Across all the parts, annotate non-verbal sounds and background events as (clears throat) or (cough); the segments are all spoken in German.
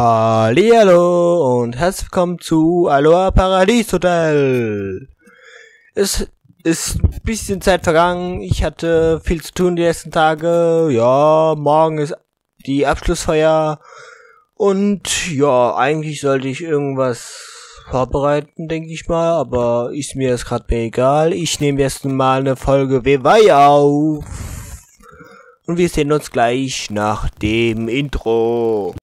Hallo und herzlich willkommen zu Aloha Paradies Hotel. Es ist ein bisschen Zeit vergangen. Ich hatte viel zu tun die letzten Tage. Ja, morgen ist die Abschlussfeier. Und ja, eigentlich sollte ich irgendwas vorbereiten, denke ich mal. Aber ist mir jetzt gerade egal. Ich nehme erst mal eine Folge WW auf. Und wir sehen uns gleich nach dem Intro.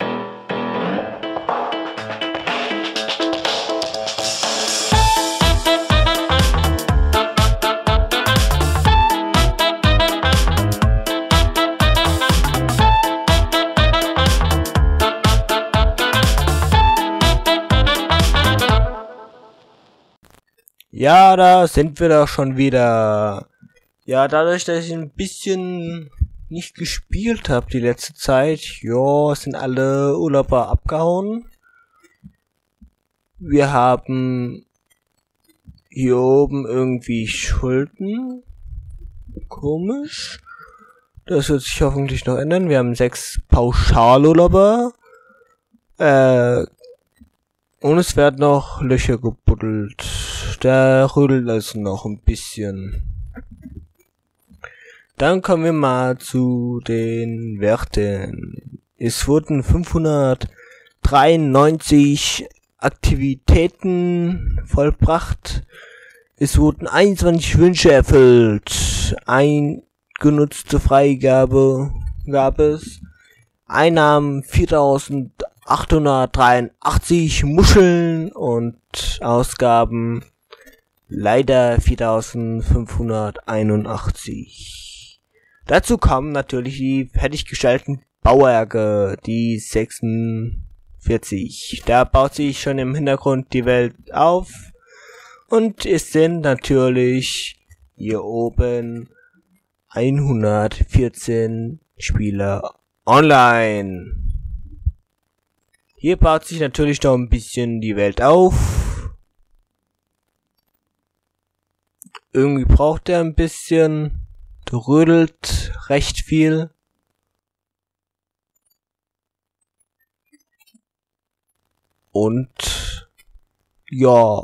Ja, da sind wir doch schon wieder. Ja, dadurch, dass ich ein bisschen nicht gespielt habe die letzte Zeit, ja, sind alle Urlauber abgehauen. Wir haben hier oben irgendwie Schulden. Komisch. Das wird sich hoffentlich noch ändern. Wir haben sechs Pauschalurlauber. Äh, und es werden noch Löcher gebuddelt. Da rüttelt es noch ein bisschen. Dann kommen wir mal zu den Werten. Es wurden 593 Aktivitäten vollbracht. Es wurden 21 Wünsche erfüllt. Ein genutzte Freigabe gab es. Einnahmen 4883 Muscheln und Ausgaben leider 4581. Dazu kommen natürlich die fertiggestellten Bauwerke, die 46. Da baut sich schon im Hintergrund die Welt auf. Und es sind natürlich hier oben 114 Spieler online. Hier baut sich natürlich noch ein bisschen die Welt auf. Irgendwie braucht er ein bisschen. Rödelt recht viel. Und ja,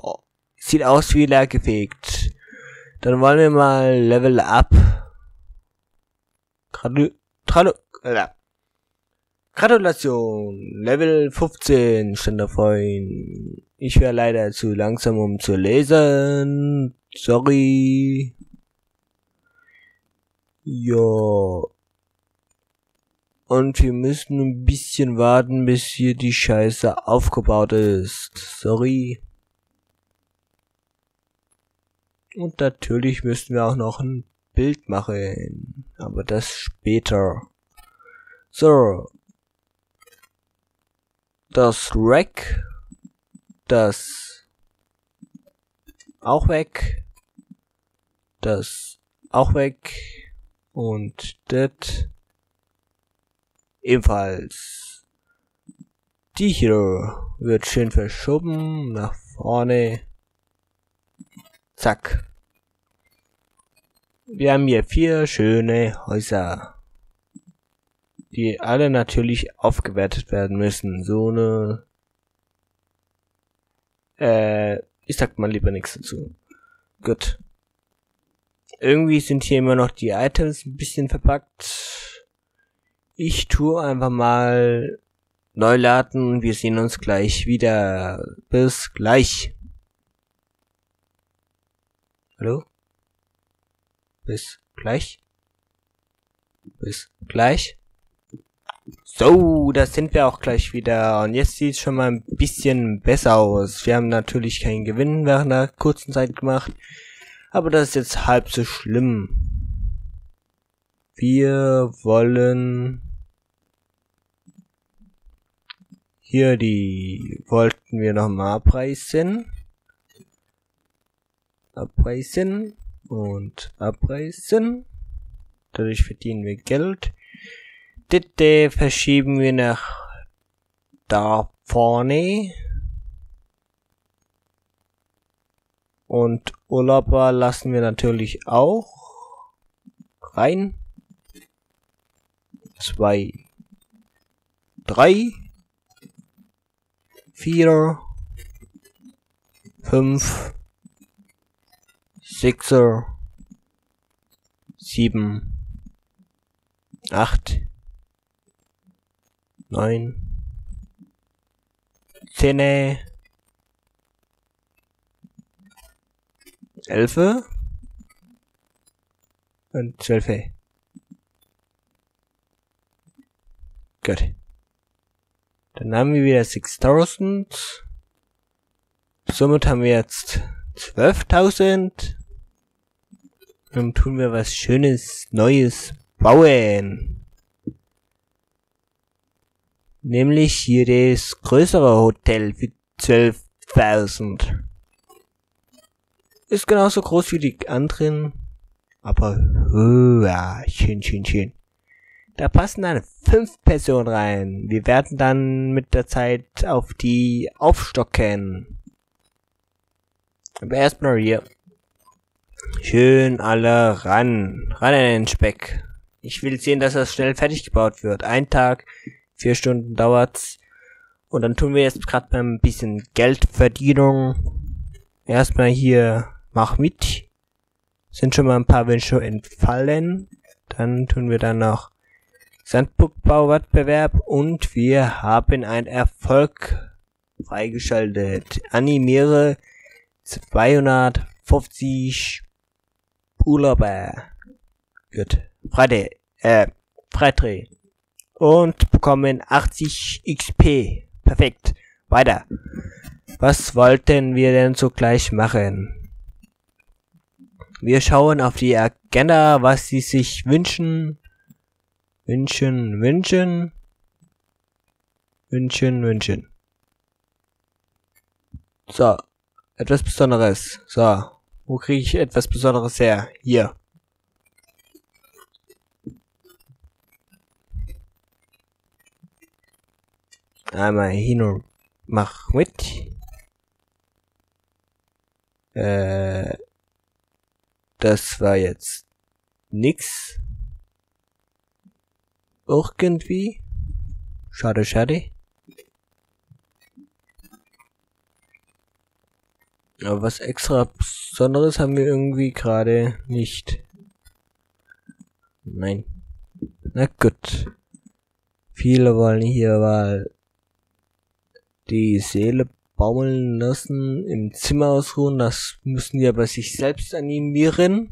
sieht aus wie leer gefegt. Dann wollen wir mal Level Up. Gradu, Tradu, äh, Gratulation, Level 15 stand da vorhin. Ich wäre leider zu langsam, um zu lesen. Sorry. Ja. Und wir müssen ein bisschen warten, bis hier die Scheiße aufgebaut ist. Sorry. Und natürlich müssen wir auch noch ein Bild machen. Aber das später. So. Das Rack. Das auch weg. Das auch weg. Und das ebenfalls. Die hier wird schön verschoben nach vorne. Zack. Wir haben hier vier schöne Häuser, die alle natürlich aufgewertet werden müssen. So eine, äh, ich sag mal lieber nichts dazu. Gut. Irgendwie sind hier immer noch die Items ein bisschen verpackt. Ich tue einfach mal neu laden. Wir sehen uns gleich wieder. Bis gleich. Hallo? Bis gleich. Bis gleich. So, da sind wir auch gleich wieder. Und jetzt sieht es schon mal ein bisschen besser aus. Wir haben natürlich keinen Gewinn während einer kurzen Zeit gemacht. Aber das ist jetzt halb so schlimm. Wir wollen hier die wollten wir noch mal abreißen. Abreißen und abreißen. Dadurch verdienen wir Geld. Ditte verschieben wir nach da vorne. Und Urlauber lassen wir natürlich auch rein. Zwei, drei vier, fünf, sechser, sieben, acht, neun, zehn, elfe und zwölfe. Gut. Dann haben wir wieder 6000. Somit haben wir jetzt 12.000. Dann tun wir was Schönes, Neues bauen. Nämlich hier das größere Hotel für 12.000. Ist genauso groß wie die anderen, aber höher. Schön, schön, schön. Da passen dann fünf Personen rein. Wir werden dann mit der Zeit auf die aufstocken. Aber erstmal hier. Schön alle ran. Ran in den Speck. Ich will sehen, dass das schnell fertig gebaut wird. Ein Tag, vier Stunden dauert's. Und dann tun wir jetzt gerade ein bisschen Geldverdienung. Erstmal hier, mach mit. Sind schon mal ein paar Wünsche entfallen. Dann tun wir dann noch Sandburgbauwettbewerb und wir haben einen Erfolg freigeschaltet. Animiere 250 Urlauber. Gut. Freitag, äh, Freitag. Und bekommen 80 XP. Perfekt. Weiter. Was wollten wir denn so gleich machen? Wir schauen auf die Agenda, was sie sich wünschen Wünschen, wünschen. Wünschen, wünschen. So. Etwas Besonderes. So. Wo kriege ich etwas Besonderes her? Hier. Einmal hin und mach mit. Äh, das war jetzt nix. Irgendwie. Schade, schade. Aber was extra Besonderes haben wir irgendwie gerade nicht. Nein. Na gut. Viele wollen hier mal die Seele baumeln lassen, im Zimmer ausruhen. Das müssen die aber sich selbst animieren.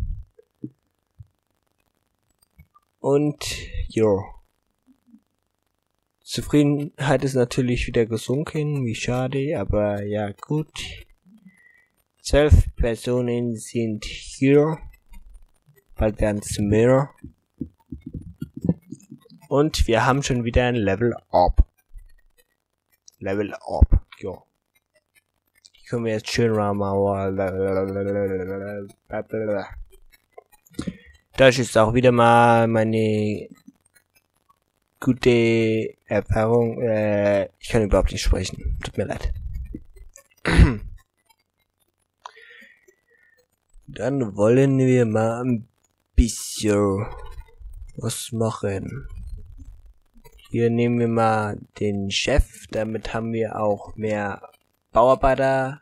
Und, jo. Zufriedenheit ist natürlich wieder gesunken, wie schade, aber ja gut. Zwölf Personen sind hier. Bald werden es mehr. Und wir haben schon wieder ein Level Up. Level Up, ja. Hier können wir jetzt schön mal. Das ist auch wieder mal meine gute Erfahrung. Äh, ich kann überhaupt nicht sprechen. Tut mir leid. (clears throat) Dann wollen wir mal ein bisschen was machen. Hier nehmen wir mal den Chef. Damit haben wir auch mehr Bauarbeiter.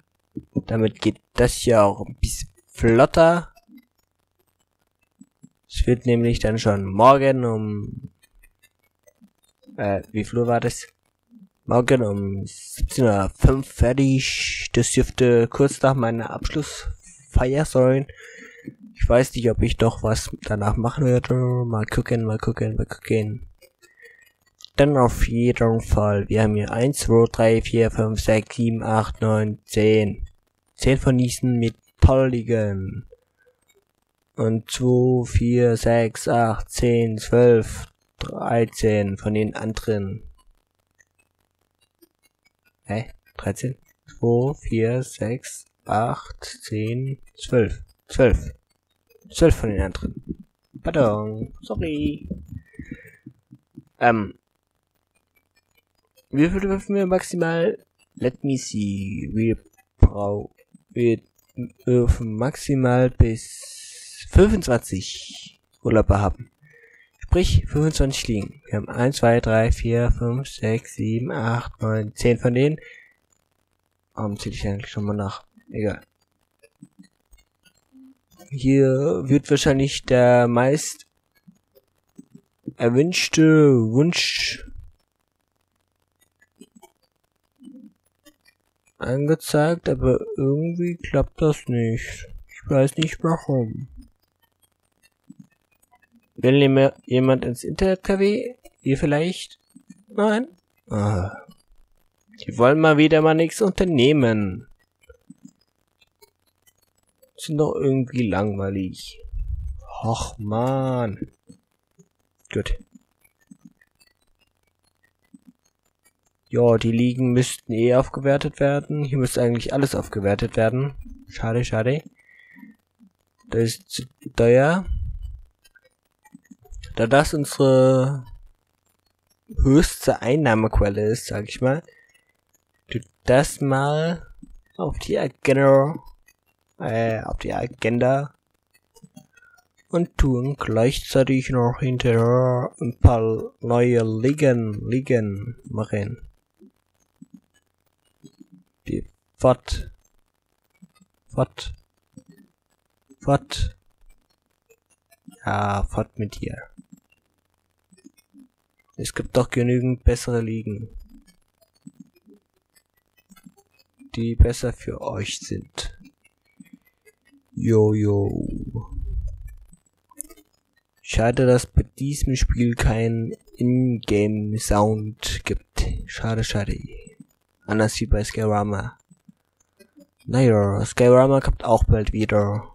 Damit geht das hier auch ein bisschen flotter. Es wird nämlich dann schon morgen um äh, wie viel war das? Morgen um 17.05 Uhr fertig. Das dürfte kurz nach meiner Abschlussfeier sein. Ich weiß nicht, ob ich doch was danach machen werde. Mal gucken, mal gucken, mal gucken. Dann auf jeden Fall. Wir haben hier 1, 2, 3, 4, 5, 6, 7, 8, 9, 10. 10 von diesen Metalligen. Und 2, 4, 6, 8, 10, 12, 13 von den anderen. Hä? 13? 2, 4, 6, 8, 10, 12. 12. 12 von den anderen. Pardon. Sorry. Ähm. Wie viel dürfen wir maximal? Let me see. Wir brauchen. Wir dürfen maximal bis 25 Urlauber haben. Sprich 25 liegen. Wir haben 1, 2, 3, 4, 5, 6, 7, 8, 9, 10 von denen. Warum zähle ich eigentlich schon mal nach? Egal. Hier wird wahrscheinlich der meist erwünschte Wunsch angezeigt, aber irgendwie klappt das nicht. Ich weiß nicht warum. Will jemand ins Internetcafé? Ihr vielleicht? Nein? Ah. Die wollen mal wieder mal nichts unternehmen. Sind doch irgendwie langweilig. Och man. Gut. Ja, die Ligen müssten eh aufgewertet werden. Hier müsste eigentlich alles aufgewertet werden. Schade, schade. Das ist zu teuer. Da das unsere höchste Einnahmequelle ist, sag ich mal, tut das mal auf die Agenda, äh, auf die Agenda und tun gleichzeitig noch hinterher ein paar neue Ligen, Ligen machen. Fort, Fort, Fort, ja, fort mit dir. Es gibt doch genügend bessere Ligen, die besser für euch sind. Jojo. Schade, dass bei diesem Spiel kein Ingame-Sound gibt. Schade, schade. Anders wie bei Skyrama. Naja, Skyrama kommt auch bald wieder.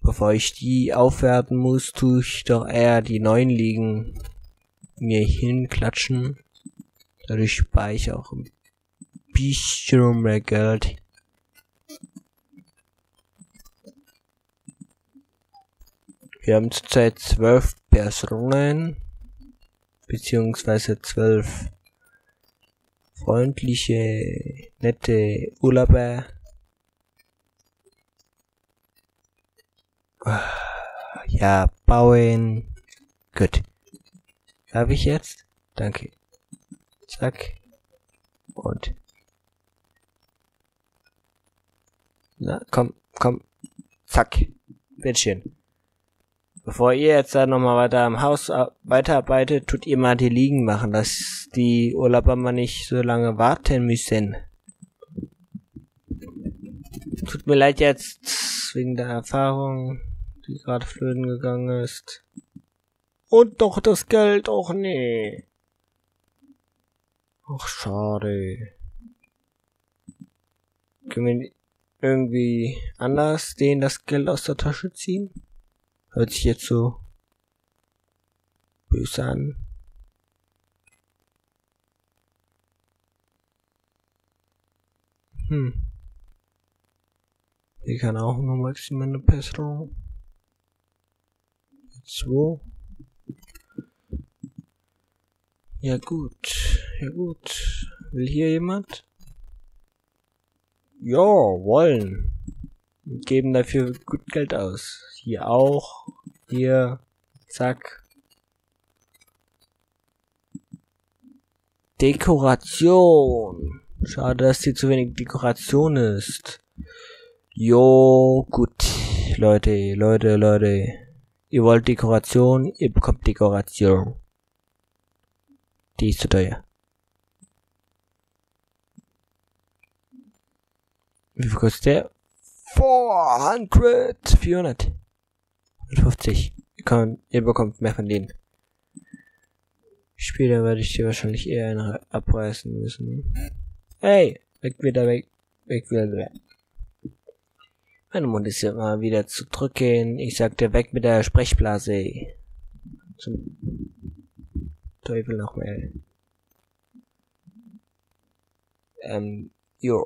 Bevor ich die aufwerten muss, tue ich doch eher die neuen Ligen mir hinklatschen. Dadurch spare ich auch ein bisschen mehr Geld. Wir haben zurzeit zwölf Personen, beziehungsweise zwölf freundliche, nette Urlauber, Ja, bauen. Gut. Habe ich jetzt? Danke. Zack. Und. Na, komm, komm. Zack. Bitteschön. Bevor ihr jetzt da nochmal weiter am Haus weiterarbeitet, tut ihr mal die Liegen machen, dass die Urlauber mal nicht so lange warten müssen. Tut mir leid jetzt wegen der Erfahrung die gerade flöten gegangen ist. Und doch das Geld auch nee. Ach, schade. Können wir irgendwie anders denen das Geld aus der Tasche ziehen? Hört sich jetzt so böse an. Hm. Hier kann auch nur maximal eine Person. 2. Ja gut, ja gut. Will hier jemand? Ja, wollen. Und geben dafür gut Geld aus. Hier auch. Hier. Zack. Dekoration. Schade, dass hier zu wenig Dekoration ist. Jo, gut. Leute, Leute, Leute. Ihr wollt Dekoration, ihr bekommt Dekoration. Die ist zu teuer. Wie viel kostet der? 400! 400. 50. Ihr, könnt, ihr bekommt mehr von denen. Später werde ich dir wahrscheinlich eher eine abreißen müssen. Hey! Weg wieder weg. Weg wieder weg. Mein Mund ist ja immer wieder zu drücken. Ich sagte weg mit der Sprechblase. Zum Teufel nochmal. Ähm, jo.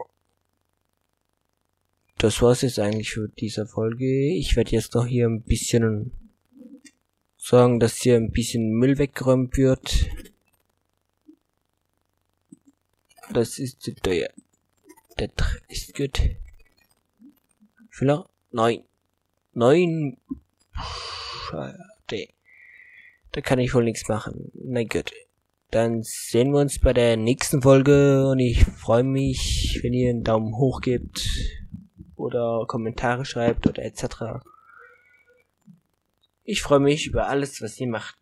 Das war's jetzt eigentlich für diese Folge. Ich werde jetzt noch hier ein bisschen sorgen, dass hier ein bisschen Müll weggeräumt wird. Das ist zu teuer. Dreck ist gut. Vielleicht neun. Neun. Schade. Da kann ich wohl nichts machen. Na gut. dann sehen wir uns bei der nächsten Folge und ich freue mich, wenn ihr einen Daumen hoch gebt oder Kommentare schreibt oder etc. Ich freue mich über alles, was ihr macht.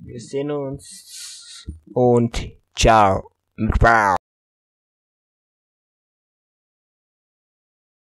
Wir sehen uns und ciao. Ciao.